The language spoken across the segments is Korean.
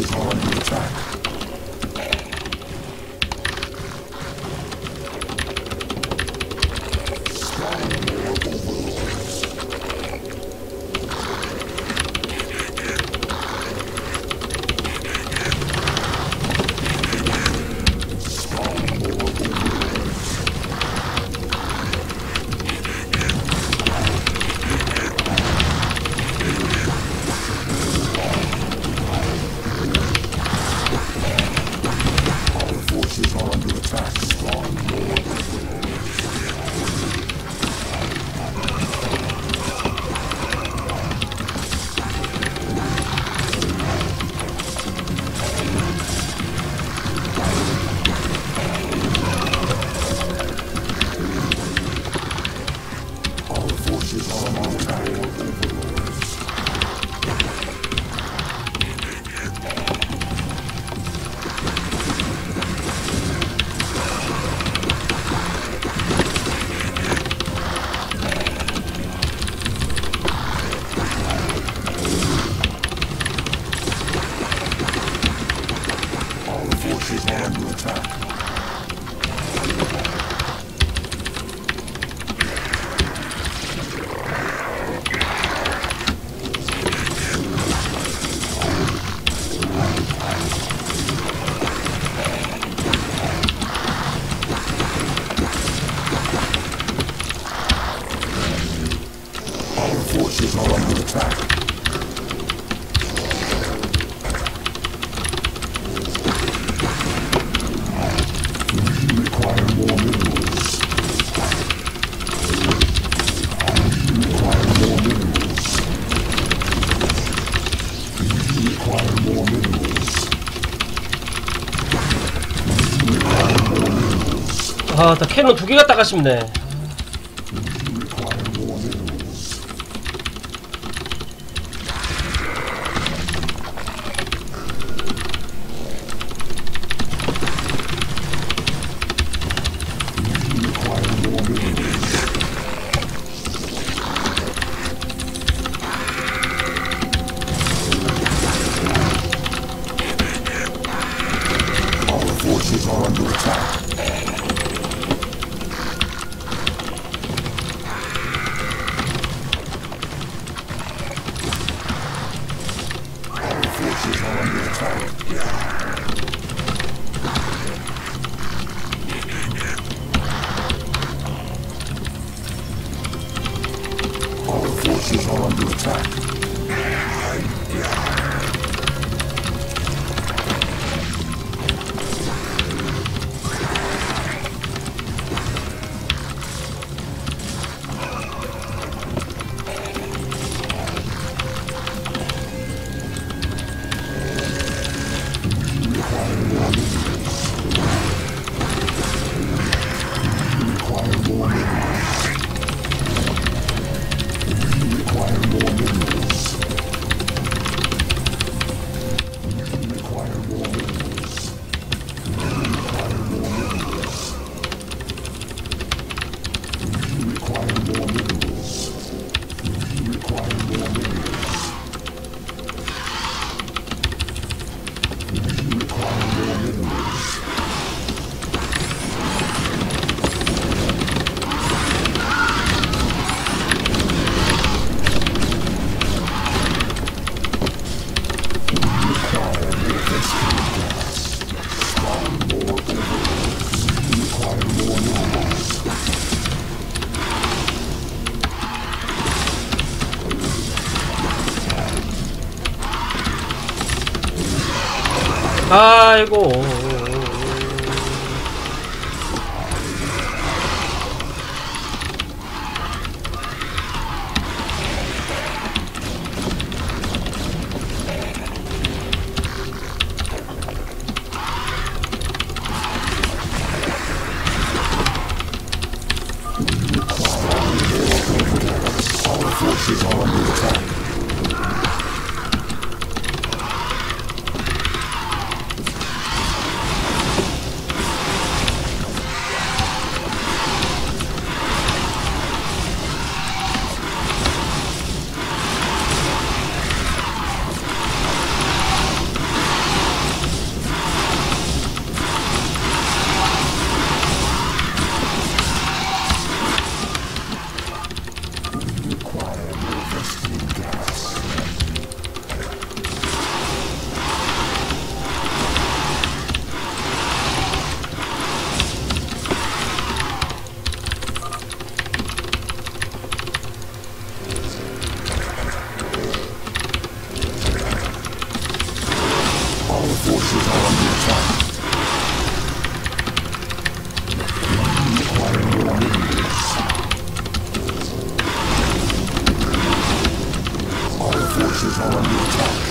is already attacked. 아, 나 캐논 두 개 갖다 가시면 아이고. are under attack.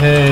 Hey.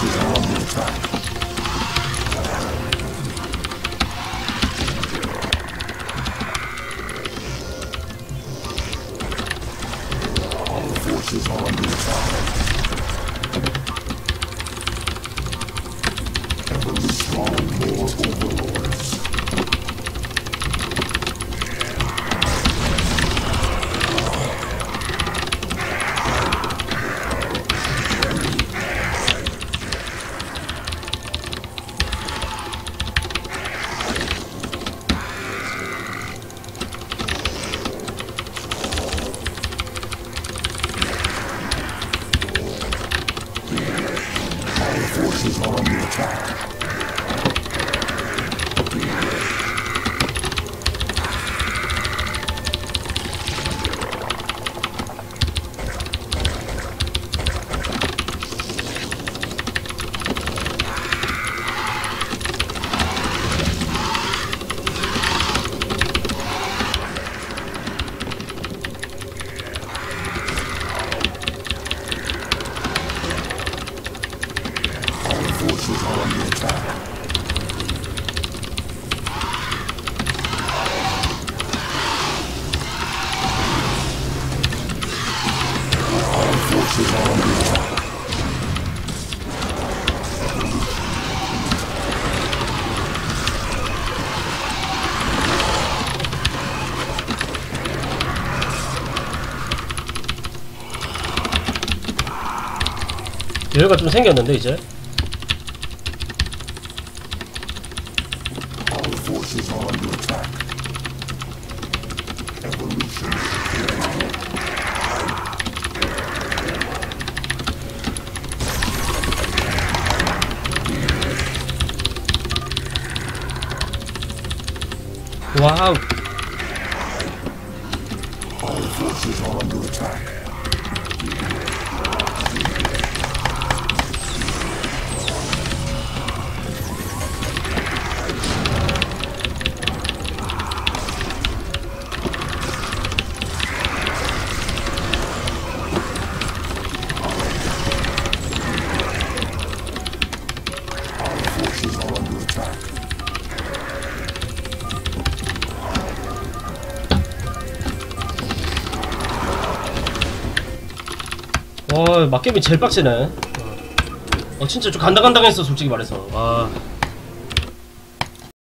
This is our new time. 여유가 좀 생겼는데 이제. 와우 막겜이 제일 빡치네. 어 진짜 좀 간당간당했어 솔직히 말해서. 와